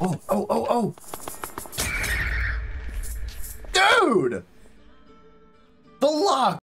Oh, oh, oh, oh. Dude! The lock